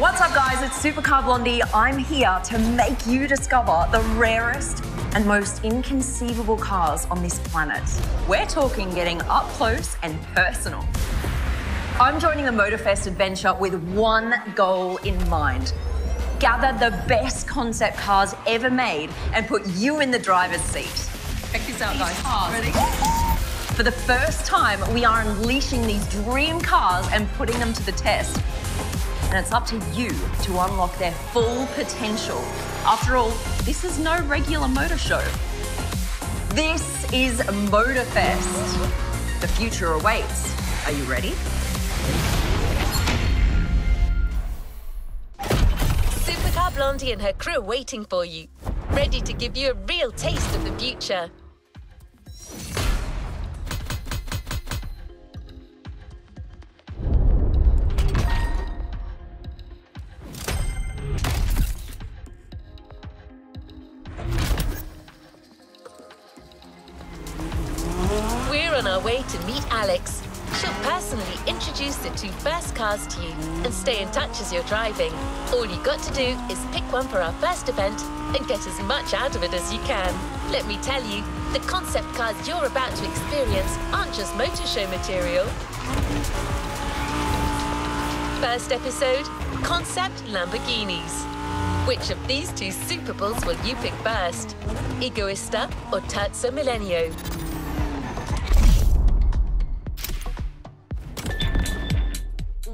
What's up, guys? It's Supercar Blondie. I'm here to make you discover the rarest and most inconceivable cars on this planet. We're talking getting up close and personal. I'm joining the Motorfest adventure with one goal in mind gather the best concept cars ever made and put you in the driver's seat. Check this out, guys. Cars. Ready? For the first time, we are unleashing these dream cars and putting them to the test. And it's up to you to unlock their full potential. After all, this is no regular motor show. This is Motorfest. The future awaits. Are you ready? Supercar Blondie and her crew are waiting for you, ready to give you a real taste of the future. To meet Alex. She'll personally introduce the two first cars to you and stay in touch as you're driving. All you've got to do is pick one for our first event and get as much out of it as you can. Let me tell you, the concept cars you're about to experience aren't just motor show material. First episode, Concept Lamborghinis. Which of these two Super Bulls will you pick first? Egoista or Terzo Millennio?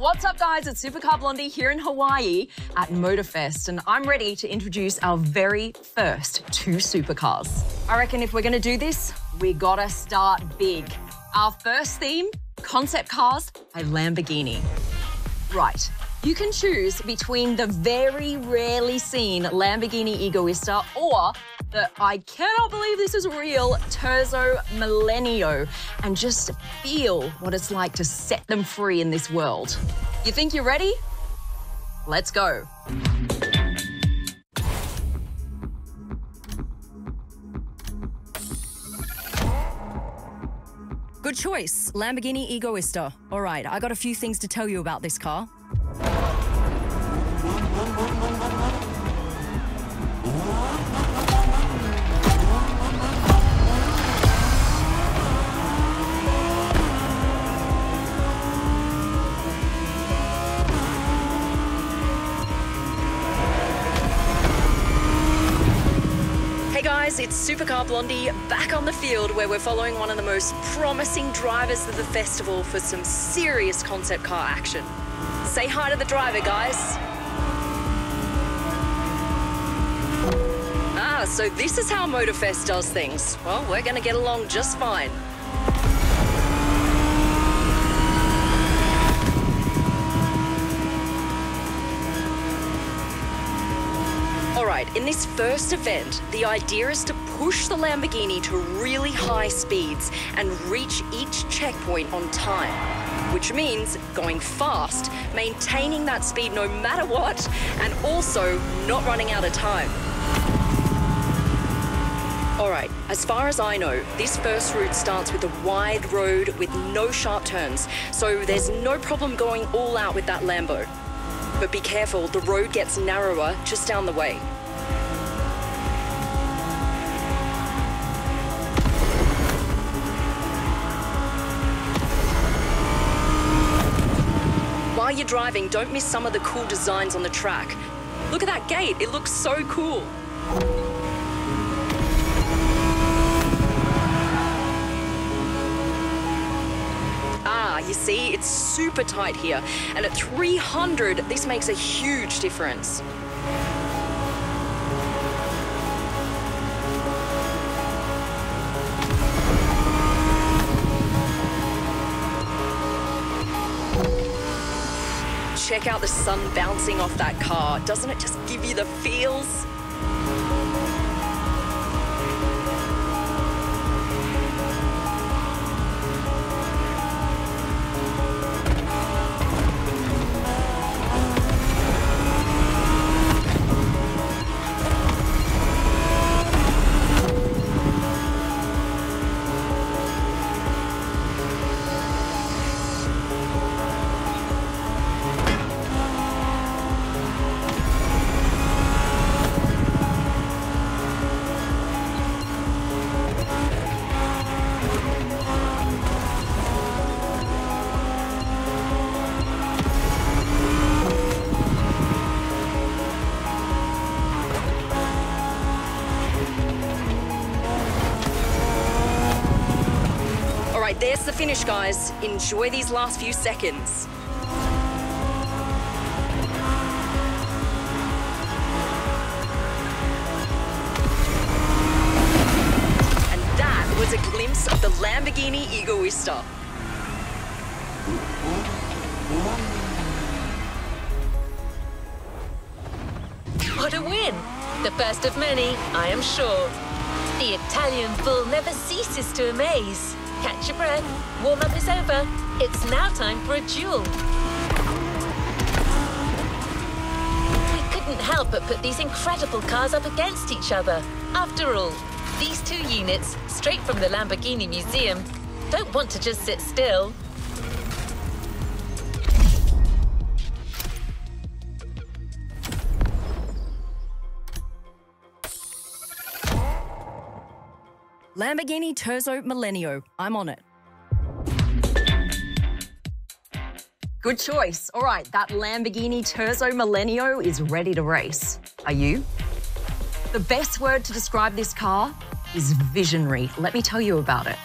What's up, guys? It's Supercar Blondie here in Hawaii at Motorfest, and I'm ready to introduce our very first two supercars. I reckon if we're gonna do this, we gotta start big. Our first theme concept cars by Lamborghini. Right. You can choose between the very rarely seen Lamborghini Egoista or the I cannot believe this is real Terzo Millennio and just feel what it's like to set them free in this world. You think you're ready? Let's go. Good choice, Lamborghini Egoista. All right, I got a few things to tell you about this car. Supercar Blondie back on the field where we're following one of the most promising drivers of the festival for some serious concept car action. Say hi to the driver, guys. Ah, so this is how Motorfest does things. Well, we're gonna get along just fine. In this first event, the idea is to push the Lamborghini to really high speeds and reach each checkpoint on time. Which means going fast, maintaining that speed no matter what, and also not running out of time. All right, as far as I know, this first route starts with a wide road with no sharp turns, so there's no problem going all out with that Lambo. But be careful, the road gets narrower just down the way. While you're driving, don't miss some of the cool designs on the track. Look at that gate, it looks so cool. Ah, you see, it's super tight here. And at 300, this makes a huge difference. Out the sun bouncing off that car. Doesn't it just give you the feels? Guys. Enjoy these last few seconds. And that was a glimpse of the Lamborghini Egoista. What a win! The first of many, I am sure. The Italian bull never ceases to amaze. Catch your breath. Warm up is over. It's now time for a duel. We couldn't help but put these incredible cars up against each other. After all, these two units, straight from the Lamborghini Museum, don't want to just sit still. Lamborghini Terzo Millennio. I'm on it. Good choice. All right, that Lamborghini Terzo Millennio is ready to race. Are you? The best word to describe this car is visionary. Let me tell you about it.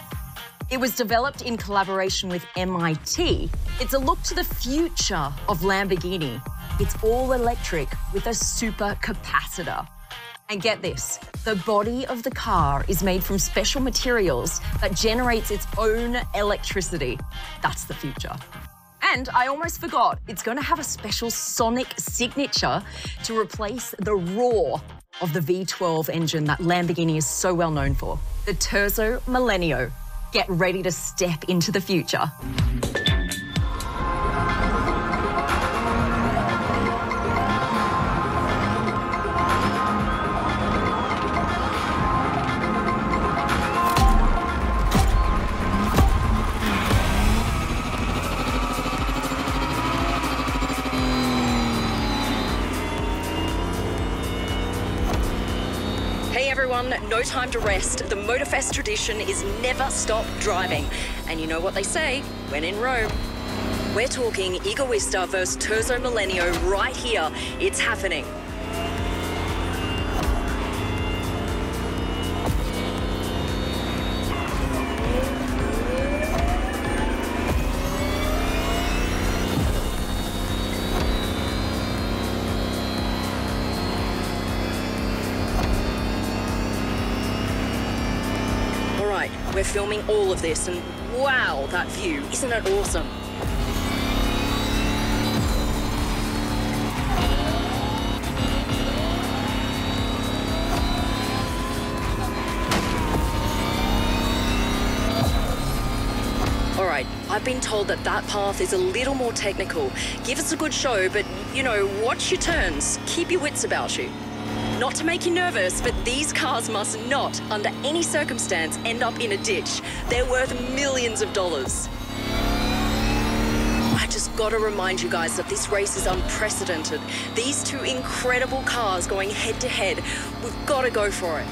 It was developed in collaboration with MIT. It's a look to the future of Lamborghini. It's all electric with a super capacitor. And get this the body of the car is made from special materials that generates its own electricity. That's the future. And I almost forgot, it's going to have a special sonic signature to replace the roar of the V12 engine that Lamborghini is so well known for. The Terzo Millennio. Get ready to step into the future. Motorfest tradition is never stop driving. And you know what they say when in Rome. We're talking Egoista versus Terzo Millennio right here. It's happening. We're filming all of this, and wow, that view. Isn't it awesome? All right, I've been told that that path is a little more technical. Give us a good show, but, you know, watch your turns. Keep your wits about you. Not to make you nervous, but these cars must not, under any circumstance, end up in a ditch. They're worth millions of dollars. I just gotta remind you guys that this race is unprecedented. These two incredible cars going head to head. We've gotta go for it.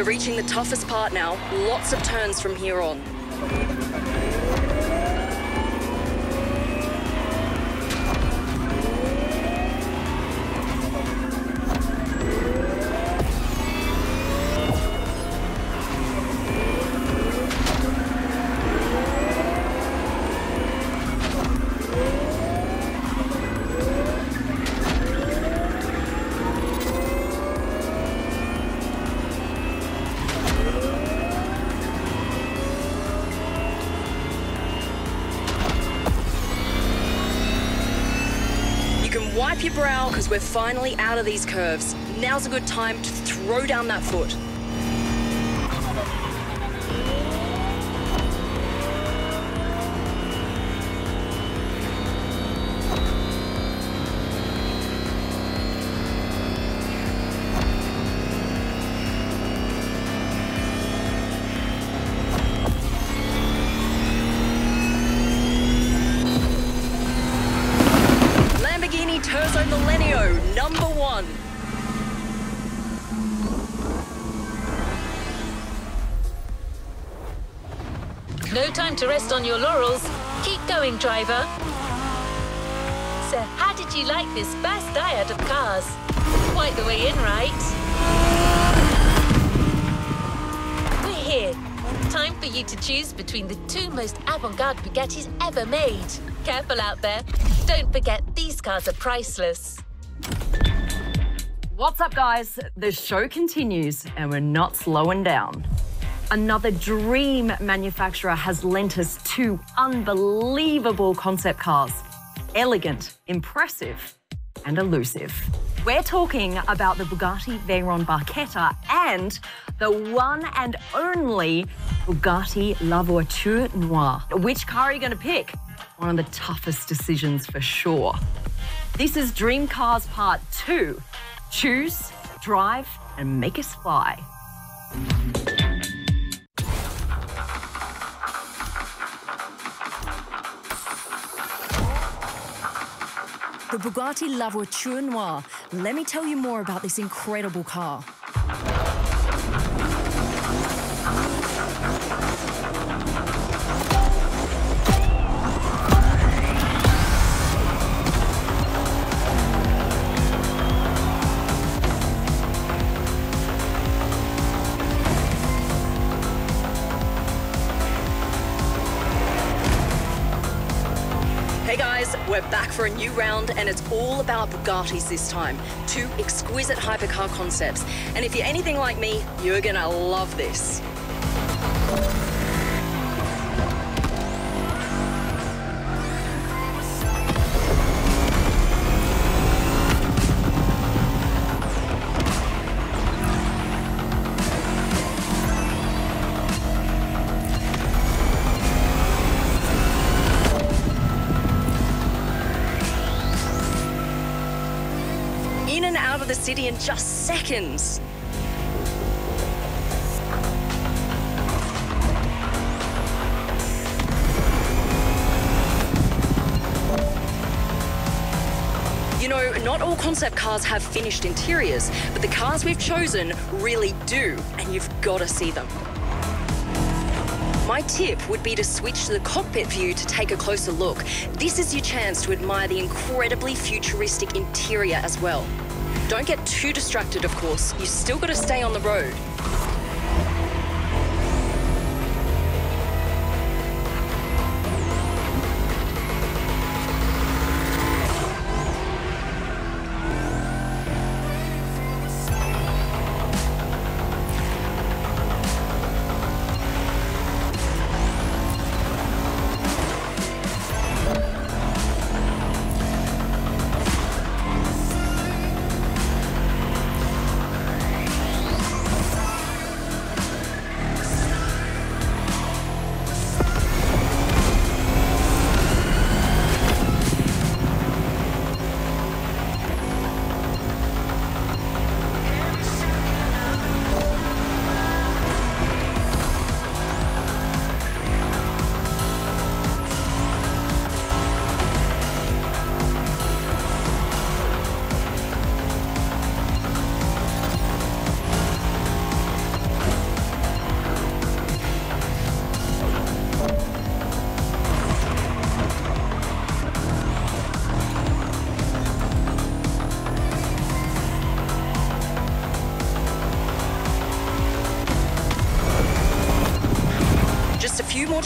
We're reaching the toughest part now. Lots of turns from here on. Brow because we're finally out of these curves. Now's a good time to throw down that foot. Rest on your laurels. Keep going, driver. So how did you like this first dyad of cars? Quite the way in, right? We're here. Time for you to choose between the two most avant-garde Bugattis ever made. Careful out there. Don't forget, these cars are priceless. What's up, guys? The show continues and we're not slowing down. Another dream manufacturer has lent us two unbelievable concept cars elegant, impressive, and elusive. We're talking about the Bugatti Veyron Barchetta and the one and only Bugatti La Voiture Noire. Which car are you going to pick? One of the toughest decisions for sure. This is Dream Cars Part 2. Choose, drive, and make us fly. The Bugatti La Voiture Noire. Let me tell you more about this incredible car. For a new round and it's all about Bugattis this time. Two exquisite hypercar concepts. And if you're anything like me, you're gonna love this. Concept cars have finished interiors, but the cars we've chosen really do, and you've got to see them. My tip would be to switch to the cockpit view to take a closer look. This is your chance to admire the incredibly futuristic interior as well. Don't get too distracted, of course. You've still got to stay on the road.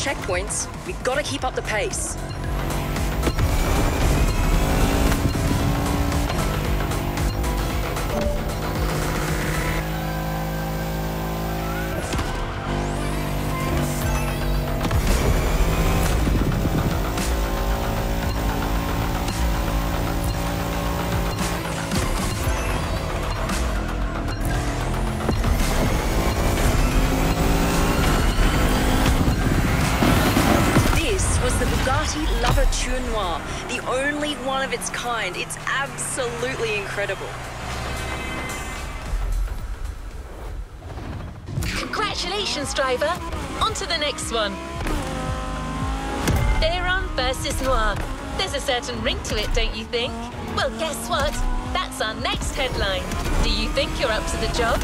Checkpoints. We've got to keep up the pace. Next one. Veyron versus Noir. There's a certain ring to it, don't you think? Well, guess what? That's our next headline. Do you think you're up to the job?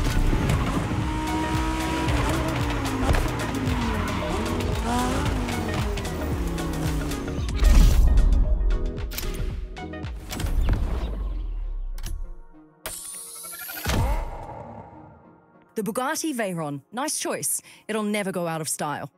The Bugatti Veyron. Nice choice. It'll never go out of style.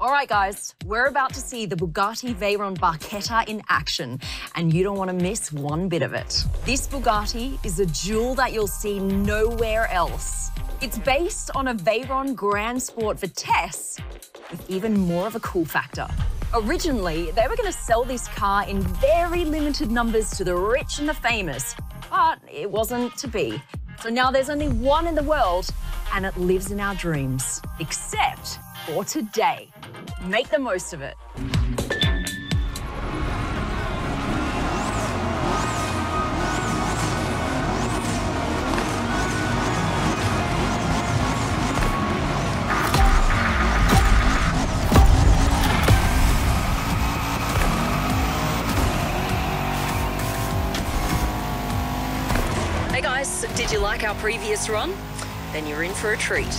All right, guys, we're about to see the Bugatti Veyron Barchetta in action, and you don't want to miss one bit of it. This Bugatti is a jewel that you'll see nowhere else. It's based on a Veyron Grand Sport Vitesse with even more of a cool factor. Originally, they were going to sell this car in very limited numbers to the rich and the famous, but it wasn't to be. So now there's only one in the world, and it lives in our dreams, except for today. Make the most of it. Like our previous run? Then you're in for a treat.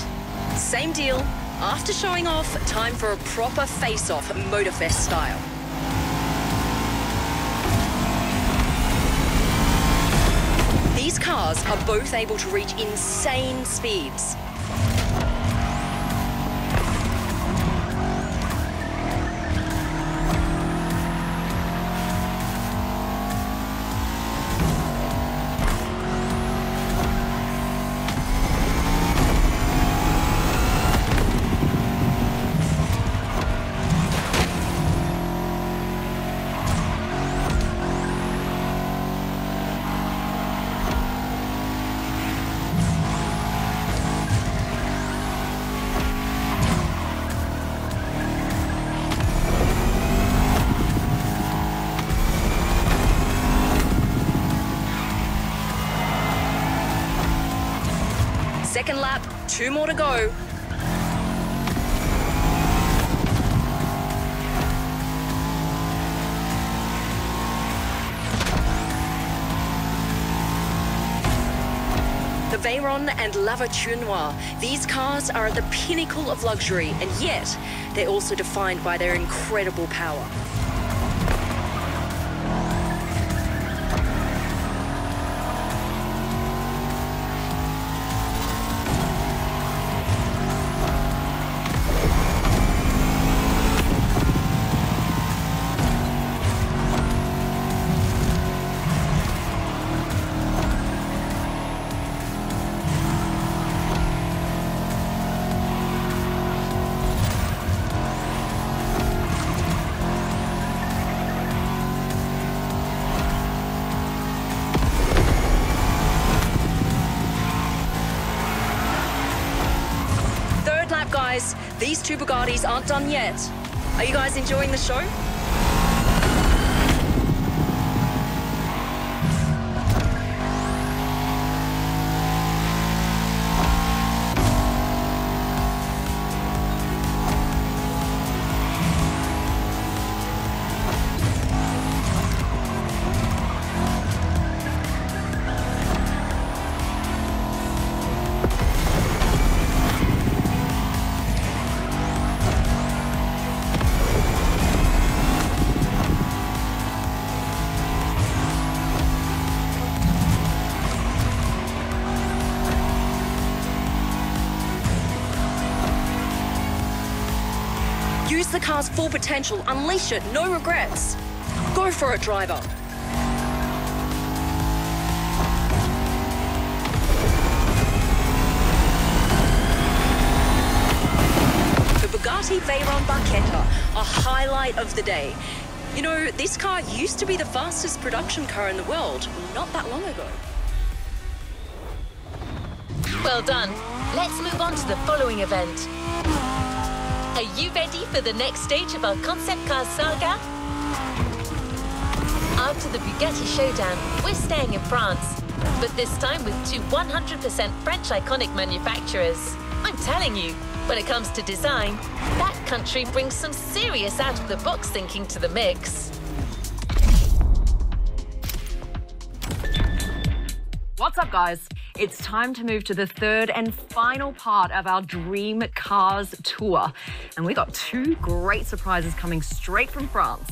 Same deal. After showing off, time for a proper face-off Motorfest style. These cars are both able to reach insane speeds. Second lap, two more to go. The Veyron and La Voiture Noire. These cars are at the pinnacle of luxury, and yet they're also defined by their incredible power. Bugattis aren't done yet. Are you guys enjoying the show? Full potential, unleash it, no regrets. Go for it, driver. The Bugatti Veyron Barchetta, a highlight of the day. You know, this car used to be the fastest production car in the world not that long ago. Well done. Let's move on to the following event. Are you ready for the next stage of our concept car saga? After the Bugatti showdown, we're staying in France, but this time with two 100% French iconic manufacturers. I'm telling you, when it comes to design, that country brings some serious out-of-the-box thinking to the mix. What's up, guys? It's time to move to the third and final part of our Dream Cars tour. And we've got two great surprises coming straight from France.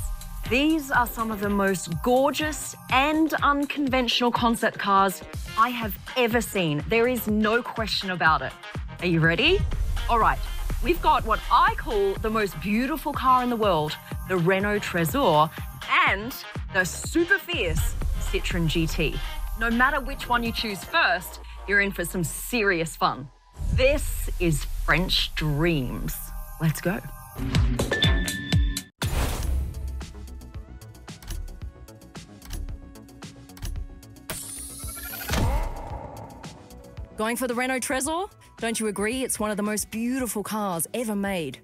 These are some of the most gorgeous and unconventional concept cars I have ever seen. There is no question about it. Are you ready? All right, we've got what I call the most beautiful car in the world, the Renault Trezor, and the super fierce Citroën GT. No matter which one you choose first, you're in for some serious fun. This is French Dreams. Let's go. Going for the Renault Trezor? Don't you agree it's one of the most beautiful cars ever made?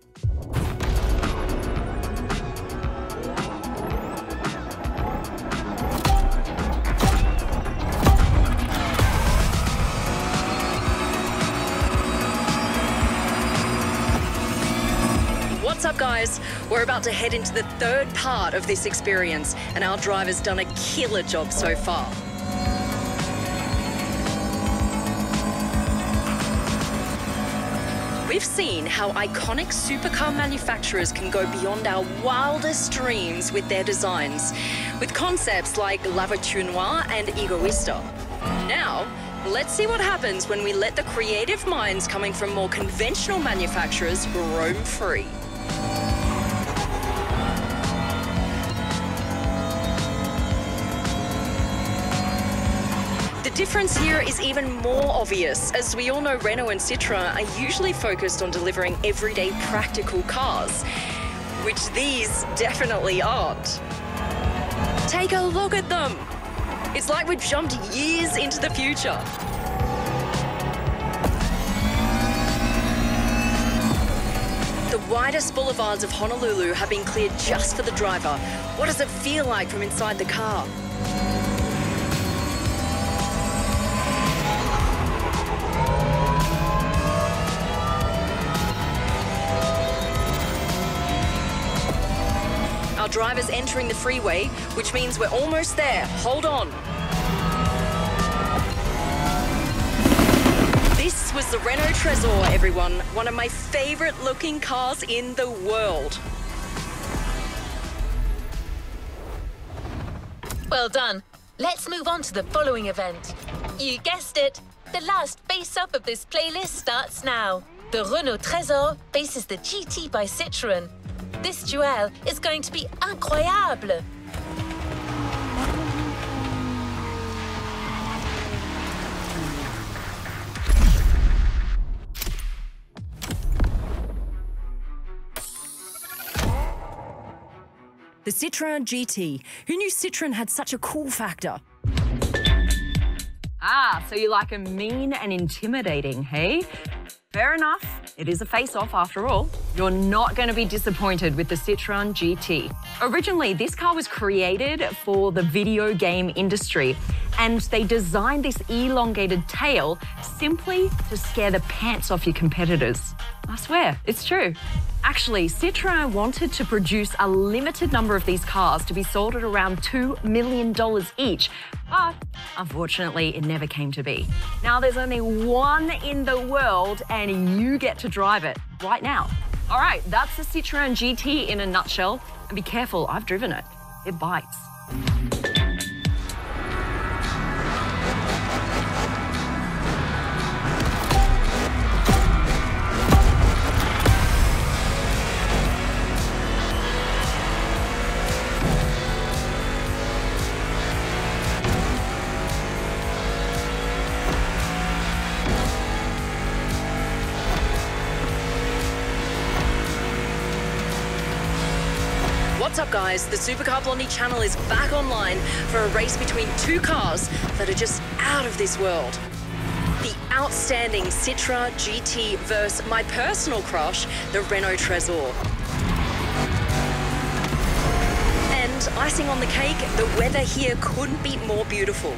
About to head into the third part of this experience, and our driver's done a killer job so far. We've seen how iconic supercar manufacturers can go beyond our wildest dreams with their designs, with concepts like La Voiture Noire and Egoista. Now, let's see what happens when we let the creative minds coming from more conventional manufacturers roam free. Difference here is even more obvious, as we all know Renault and Citroën are usually focused on delivering everyday practical cars, which these definitely aren't. Take a look at them! It's like we've jumped years into the future. The widest boulevards of Honolulu have been cleared just for the driver. What does it feel like from inside the car? Driver's entering the freeway, which means we're almost there. Hold on. This was the Renault Trezor, everyone. One of my favorite looking cars in the world. Well done. Let's move on to the following event. You guessed it. The last face-up of this playlist starts now. The Renault Trezor faces the GT by Citroën. This duel is going to be incroyable. The Citroën GT. Who knew Citroën had such a cool factor? Ah, so you like 'em mean and intimidating, hey? Fair enough. It is a face-off after all. You're not going to be disappointed with the Citroën GT. Originally, this car was created for the video game industry, and they designed this elongated tail simply to scare the pants off your competitors. I swear, it's true. Actually, Citroën wanted to produce a limited number of these cars to be sold at around $2 million each, but unfortunately, it never came to be. Now there's only one in the world, and you get to drive it right now. All right, that's the Citroën GT in a nutshell. And be careful, I've driven it. It bites. What's up, guys? The Supercar Blondie channel is back online for a race between two cars that are just out of this world. The outstanding Citroën GT versus my personal crush, the Renault Trezor. And icing on the cake, the weather here couldn't be more beautiful.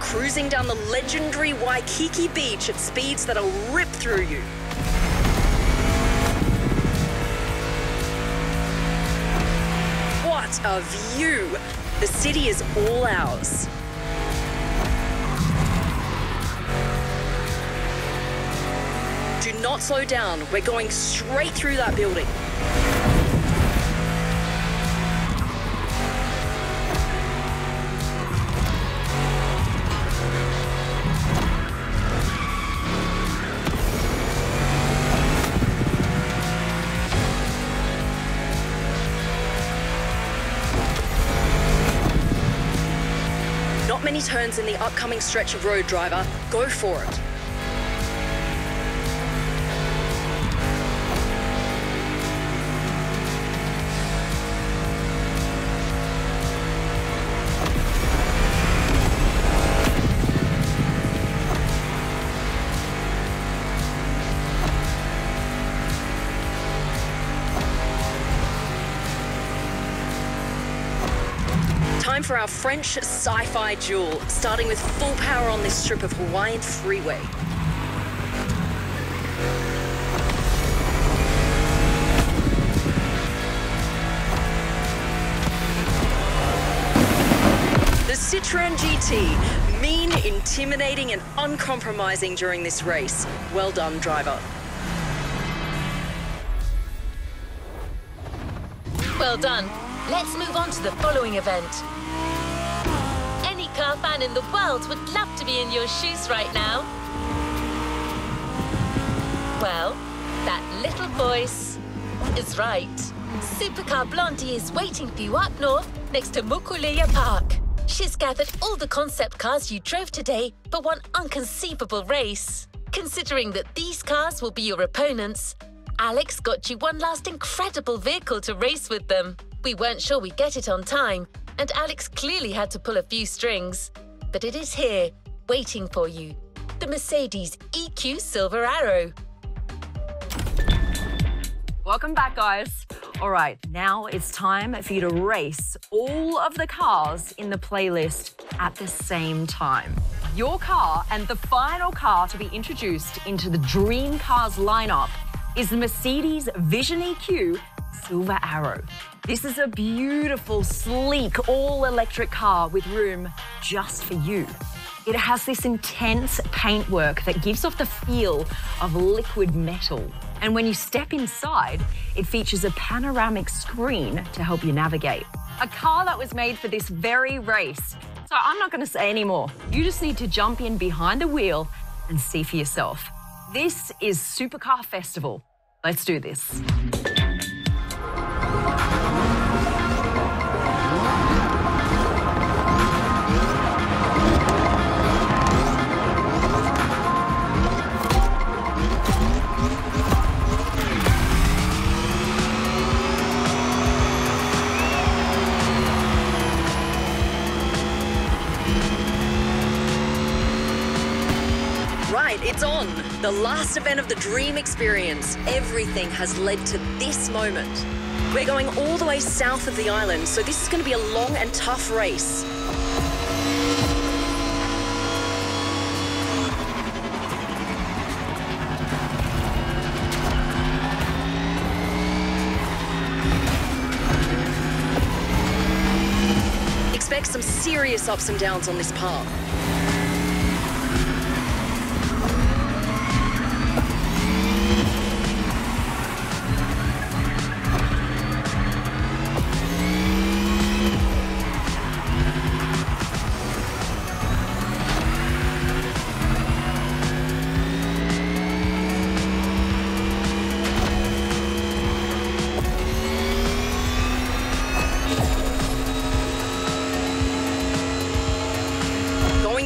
Cruising down the legendary Waikiki Beach at speeds that'll rip through you. What a view! The city is all ours. Do not slow down. We're going straight through that building. Turns in the upcoming stretch of road, driver. Go for it. Time for our French sci-fi duel, starting with full power on this strip of Hawaiian freeway. The Citroën GT, mean, intimidating, and uncompromising during this race. Well done, driver. Well done. Let's move on to the following event. Any car fan in the world would love to be in your shoes right now. Well, that little voice is right. Supercar Blondie is waiting for you up north next to Mokuleia Park. She's gathered all the concept cars you drove today for one unconceivable race. Considering that these cars will be your opponents, Alex got you one last incredible vehicle to race with them. We weren't sure we'd get it on time, and Alex clearly had to pull a few strings. But it is here, waiting for you. The Mercedes EQ Silver Arrow. Welcome back, guys. All right, now it's time for you to race all of the cars in the playlist at the same time. Your car and the final car to be introduced into the Dream Cars lineup is the Mercedes Vision EQ Silver Arrow. This is a beautiful, sleek, all electric car with room just for you. It has this intense paintwork that gives off the feel of liquid metal. And when you step inside, it features a panoramic screen to help you navigate. A car that was made for this very race. So I'm not going to say any more. You just need to jump in behind the wheel and see for yourself. This is Supercar Festival. Let's do this. It's on. The last event of the Dream Experience. Everything has led to this moment. We're going all the way south of the island, so this is going to be a long and tough race. Expect some serious ups and downs on this path.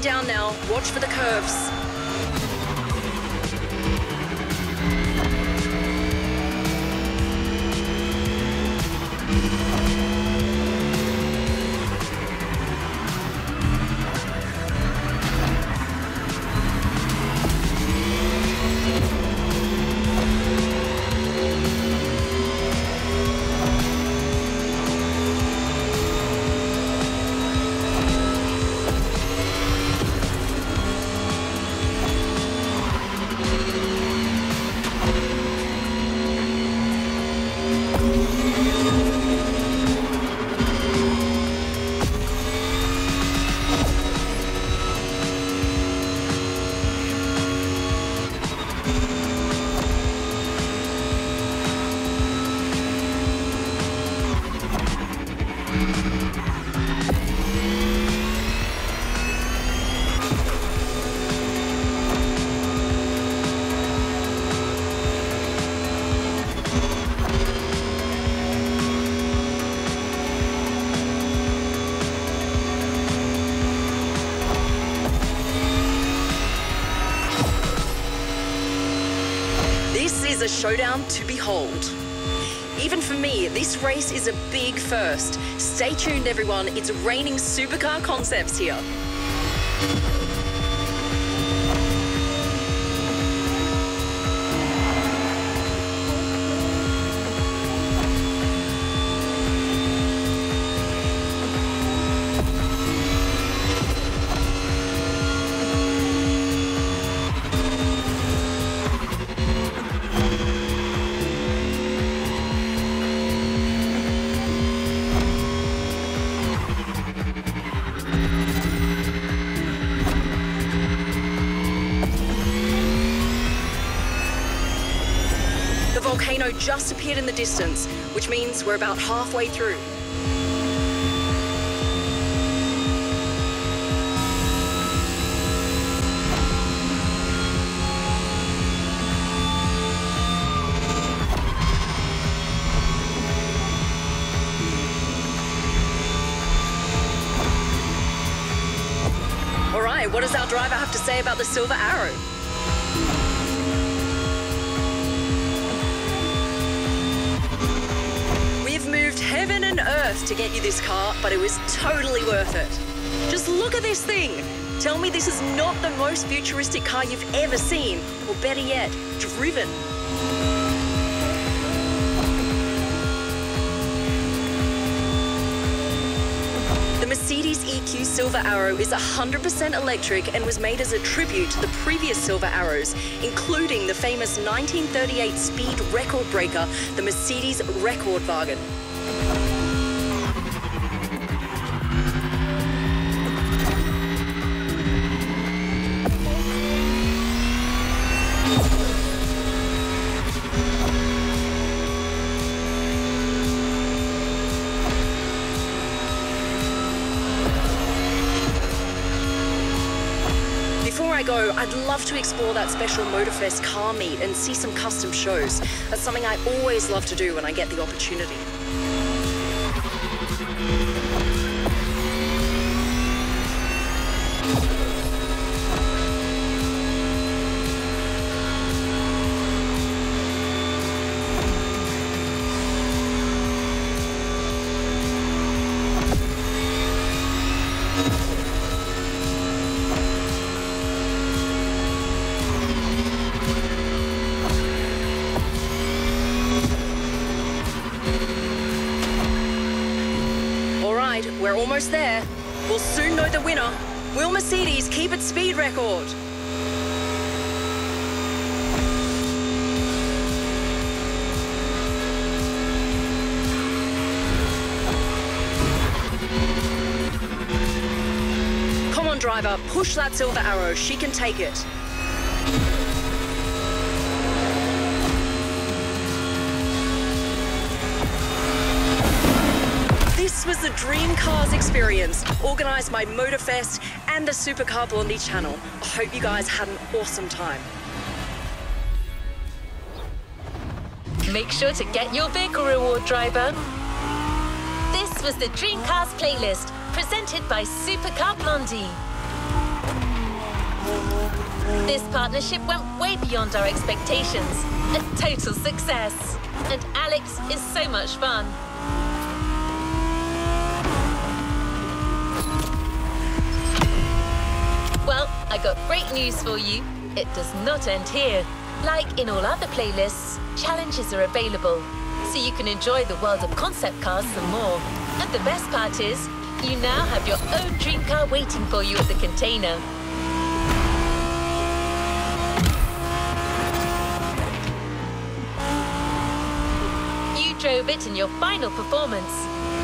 Down now. Watch for the curves. A showdown to behold. Even for me, this race is a big first. Stay tuned, everyone. It's raining supercar concepts here. Volcano just appeared in the distance, which means we're about halfway through. All right, what does our driver have to say about the Silver Arrow? To get you this car, but it was totally worth it. Just look at this thing. Tell me this is not the most futuristic car you've ever seen, or better yet, driven. The Mercedes EQ Silver Arrow is 100% electric and was made as a tribute to the previous Silver Arrows, including the famous 1938 speed record breaker, the Mercedes Record Rekordwagen. Go, I'd love to explore that special Motorfest car meet and see some custom shows. That's something I always love to do when I get the opportunity. Almost there. We'll soon know the winner. Will Mercedes keep its speed record? Come on, driver, push that silver arrow. She can take it. Was the Dream Cars experience, organised by Motorfest and the Supercar Blondie channel. I hope you guys had an awesome time. Make sure to get your vehicle reward, driver. This was the Dream Cars playlist, presented by Supercar Blondie. This partnership went way beyond our expectations. A total success. And Alex is so much fun. Well, I got great news for you. It does not end here. Like in all other playlists, challenges are available, so you can enjoy the world of concept cars some more. And the best part is, you now have your own dream car waiting for you at the container. You drove it in your final performance.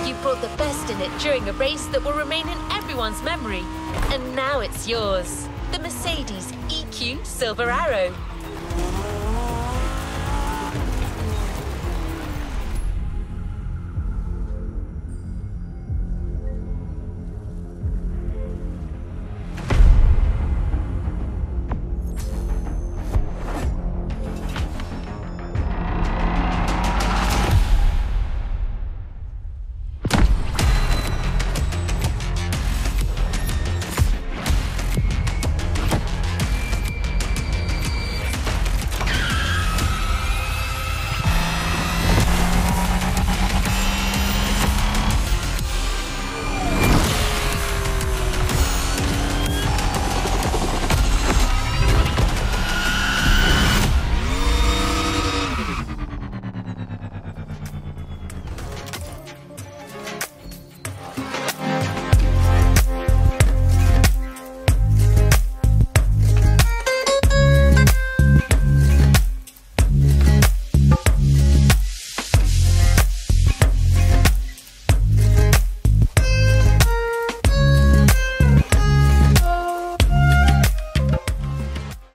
You brought the best in it during a race that will remain in everyone's memory. And now it's yours. The Mercedes EQ Silver Arrow.